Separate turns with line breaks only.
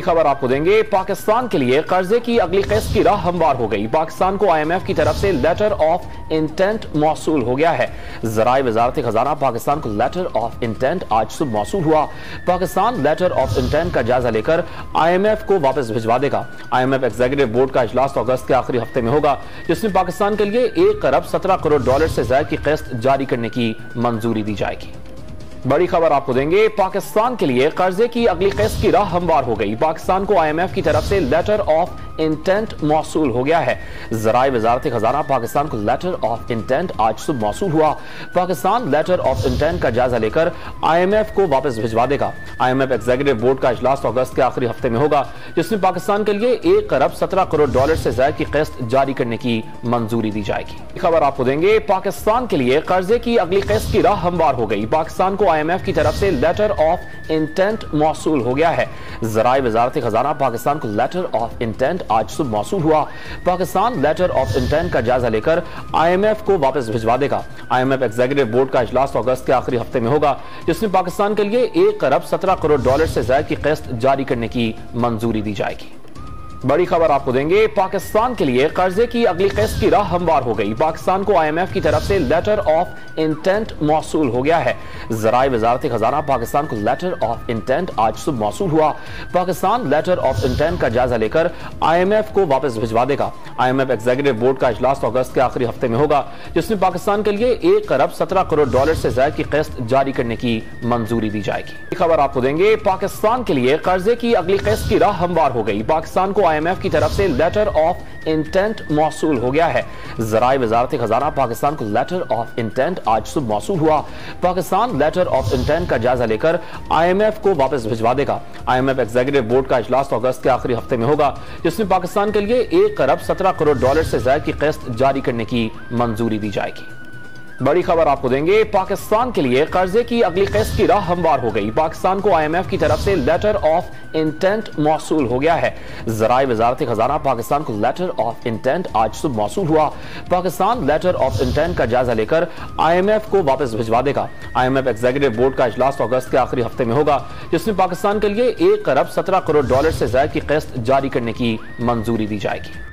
खबर आपको देंगे। पाकिस्तान के लिए कर्जे की अगली किस्त की राह हमवार हो गई। पाकिस्तान को आईएमएफ की तरफ़ से लेटर ऑफ़ इंटेंट मौसू हो गया है। जराए वजारत खजाना, पाकिस्तान को लेटर ऑफ़ इंटेंट आज सुबह मौसू हुआ। पाकिस्तान लेटर ऑफ़ इंटेंट का जायजा लेकर आईएमएफ को वापस भिजवा देगा। आईएमएफ एग्जीक्यूटिव बोर्ड का इजलास तो अगस्त के आखिरी हफ़्ते में होगा, जिसमें पाकिस्तान के लिए एक अरब सत्रह करोड़ डॉलर से ज़्यादा की किस्त जारी करने की मंजूरी दी जाएगी। बड़ी खबर आपको देंगे। पाकिस्तान के लिए कर्जे की अगली किस्त की राह हमवार हो गई। पाकिस्तान को आईएमएफ की तरफ़ से लेटर ऑफ़ इंटेंट मौसू हो गया है। जराए वजारत खजाना, पाकिस्तान को लेटर ऑफ़ इंटेंट आज सुबह मौसू हुआ। पाकिस्तान लेटर ऑफ़ इंटेंट का जायजा लेकर आईएमएफ को वापस भिजवा देगा। आईएमएफ एग्जीक्यूटिव बोर्ड का इजलास अगस्त के आखिरी हफ़्ते में होगा, जिसमें पाकिस्तान के लिए एक अरब सत्रह करोड़ डॉलर से ज़्यादा की किस्त जारी करने की मंजूरी दी जाएगी। खबर आपको देंगे। पाकिस्तान के लिए कर्जे की अगली किस्त की राह हमवार हो गई। पाकिस्तान को आईएमएफ की तरफ़ से लेटर ऑफ़ इंटेंट मौसू हो गया है। जराए वजारत खजाना पाकिस्तान को लेटर ऑफ़ इंटेंट आज सुबह मौसू हुआ। पाकिस्तान लेटर ऑफ़ इंटेंट का जायजा लेकर आईएमएफ को वापस भिजवा देगा। आईएमएफ एग्जीक्यूटिव बोर्ड का इजलास तो अगस्त के आखिरी हफ़्ते में होगा, जिसमें पाकिस्तान के लिए एक अरब सत्रह करोड़ डॉलर से ज़्यादा की किस्त जारी करने की मंजूरी दी जाएगी। बड़ी खबर आपको देंगे। पाकिस्तान के लिए कर्जे की अगली किस्त की राह हमवार हो गई। पाकिस्तान को आईएमएफ की तरफ़ से लेटर ऑफ़ इंटेंट मौसू हो गया है। जराय वजारत खजाना पाकिस्तान को लेटर ऑफ़ इंटेंट आज सुबह मौसू हुआ। पाकिस्तान लेटर ऑफ़ इंटेंट का जायजा लेकर आईएमएफ को वापस भिजवा देगा। आईएमएफ एग्जीक्यूटिव बोर्ड का इजलास तो अगस्त के आखिरी हफ़्ते में होगा, जिसमें पाकिस्तान के लिए एक अरब सत्रह करोड़ डॉलर से ज़्यादा की किस्त जारी करने की मंजूरी दी जाएगी। खबर आपको देंगे, पाकिस्तान के लिए कर्जे की अगली किस्त की राह हमवार हो गई। पाकिस्तान को आईएमएफ की तरफ़ से लेटर ऑफ़ इंटेंट मौसू हो गया है। जराए वजारत खजाना, पाकिस्तान को लेटर ऑफ़ इंटेंट आज सुबह मौसू हुआ। पाकिस्तान लेटर ऑफ़ इंटेंट का जायजा लेकर आईएमएफ को वापस भिजवा देगा। आईएमएफ एग्जीक्यूटिव बोर्ड का अजलास तो अगस्त के आखिरी हफ़्ते में होगा, जिसमें पाकिस्तान के लिए एक अरब सत्रह करोड़ डॉलर से ज़्यादा की किस्त जारी करने की मंजूरी दी जाएगी। बड़ी खबर आपको देंगे। पाकिस्तान के लिए कर्जे की अगली किस्त की राह हमवार हो गई। पाकिस्तान को आईएमएफ की तरफ़ से लेटर ऑफ़ इंटेंट मौसू हो गया है। जराए वजारत खजाना पाकिस्तान को लेटर ऑफ़ इंटेंट आज सुबह मौसू हुआ। पाकिस्तान लेटर ऑफ़ इंटेंट का जायजा लेकर आईएमएफ को वापस भिजवा देगा। आईएमएफ एग्जीक्यूटिव बोर्ड का इजलास अगस्त के आखिरी हफ़्ते में होगा, जिसमें पाकिस्तान के लिए एक अरब सत्रह करोड़ डॉलर से ज़्यादा की किस्त जारी करने की मंजूरी दी जाएगी।